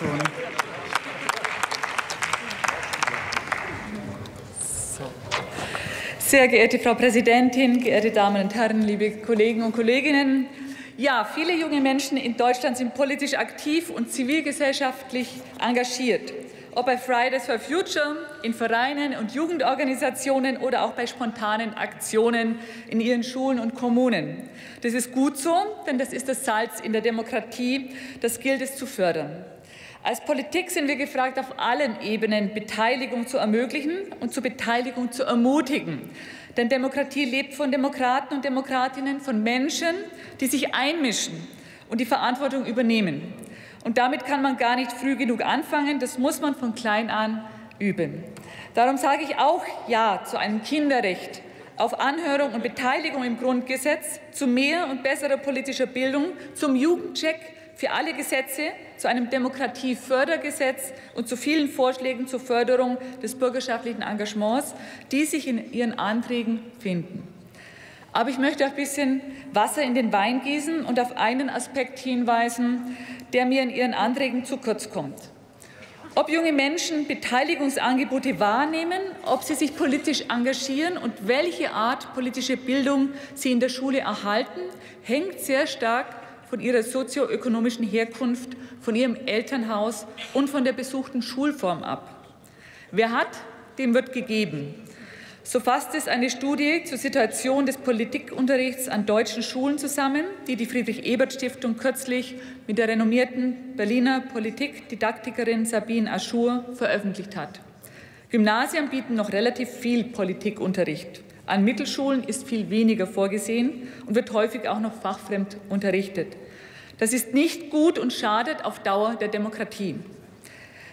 FDP-Fraktion. Sehr geehrte Frau Präsidentin, geehrte Damen und Herren, liebe Kollegen und Kolleginnen! Ja, viele junge Menschen in Deutschland sind politisch aktiv und zivilgesellschaftlich engagiert. Ob bei Fridays for Future, in Vereinen und Jugendorganisationen oder auch bei spontanen Aktionen in ihren Schulen und Kommunen. Das ist gut so, denn das ist das Salz in der Demokratie. Das gilt es zu fördern. Als Politik sind wir gefragt, auf allen Ebenen Beteiligung zu ermöglichen und zur Beteiligung zu ermutigen. Denn Demokratie lebt von Demokraten und Demokratinnen, von Menschen, die sich einmischen und die Verantwortung übernehmen. Und damit kann man gar nicht früh genug anfangen. Das muss man von klein an üben. Darum sage ich auch Ja zu einem Kinderrecht auf Anhörung und Beteiligung im Grundgesetz, zu mehr und besserer politischer Bildung, zum Jugendcheck für alle Gesetze, zu einem Demokratiefördergesetz und zu vielen Vorschlägen zur Förderung des bürgerschaftlichen Engagements, die sich in Ihren Anträgen finden. Aber ich möchte ein bisschen Wasser in den Wein gießen und auf einen Aspekt hinweisen, der mir in Ihren Anträgen zu kurz kommt. Ob junge Menschen Beteiligungsangebote wahrnehmen, ob sie sich politisch engagieren und welche Art politische Bildung sie in der Schule erhalten, hängt sehr stark von ihrer sozioökonomischen Herkunft, von ihrem Elternhaus und von der besuchten Schulform ab. Wer hat, dem wird gegeben. So fasst es eine Studie zur Situation des Politikunterrichts an deutschen Schulen zusammen, die die Friedrich-Ebert-Stiftung kürzlich mit der renommierten Berliner Politikdidaktikerin Sabine Aschur veröffentlicht hat. Gymnasien bieten noch relativ viel Politikunterricht. An Mittelschulen ist viel weniger vorgesehen und wird häufig auch noch fachfremd unterrichtet. Das ist nicht gut und schadet auf Dauer der Demokratie.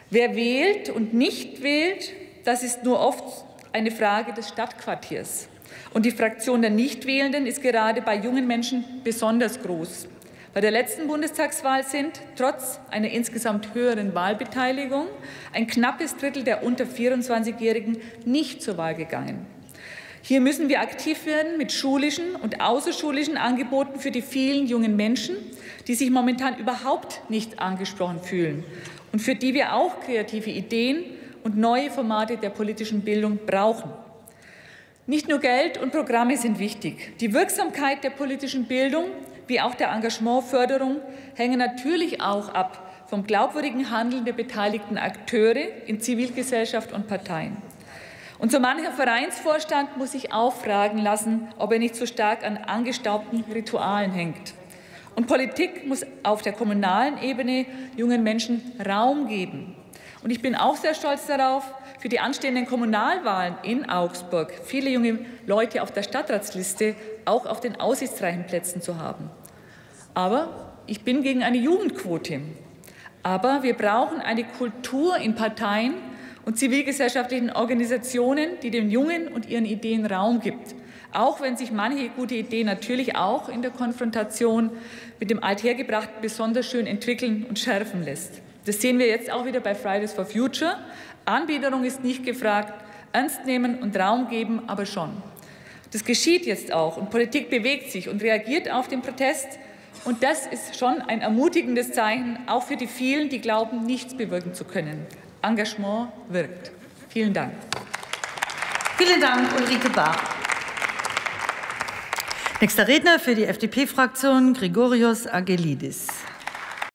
Wer wählt und nicht wählt, das ist nur oft eine Frage des Stadtquartiers. Und die Fraktion der Nichtwählenden ist gerade bei jungen Menschen besonders groß. Bei der letzten Bundestagswahl sind trotz einer insgesamt höheren Wahlbeteiligung ein knappes Drittel der unter 24-Jährigen nicht zur Wahl gegangen. Hier müssen wir aktiv werden mit schulischen und außerschulischen Angeboten für die vielen jungen Menschen, die sich momentan überhaupt nicht angesprochen fühlen und für die wir auch kreative Ideen und neue Formate der politischen Bildung brauchen. Nicht nur Geld und Programme sind wichtig. Die Wirksamkeit der politischen Bildung wie auch der Engagementförderung hängen natürlich auch ab vom glaubwürdigen Handeln der beteiligten Akteure in Zivilgesellschaft und Parteien. Und so mancher Vereinsvorstand muss sich auch fragen lassen, ob er nicht so stark an angestaubten Ritualen hängt. Und Politik muss auf der kommunalen Ebene jungen Menschen Raum geben. Und ich bin auch sehr stolz darauf, für die anstehenden Kommunalwahlen in Augsburg viele junge Leute auf der Stadtratsliste auch auf den aussichtsreichen Plätzen zu haben. Aber ich bin gegen eine Jugendquote. Aber wir brauchen eine Kultur in Parteien, und zivilgesellschaftlichen Organisationen, die den Jungen und ihren Ideen Raum gibt. Auch wenn sich manche gute Idee natürlich auch in der Konfrontation mit dem Althergebrachten besonders schön entwickeln und schärfen lässt. Das sehen wir jetzt auch wieder bei Fridays for Future. Anbiederung ist nicht gefragt, ernst nehmen und Raum geben aber schon. Das geschieht jetzt auch und Politik bewegt sich und reagiert auf den Protest. Und das ist schon ein ermutigendes Zeichen, auch für die vielen, die glauben, nichts bewirken zu können. Engagement wirkt. Vielen Dank. Vielen Dank, Ulrike Bach. Nächster Redner für die FDP-Fraktion, Gregorios Agelidis.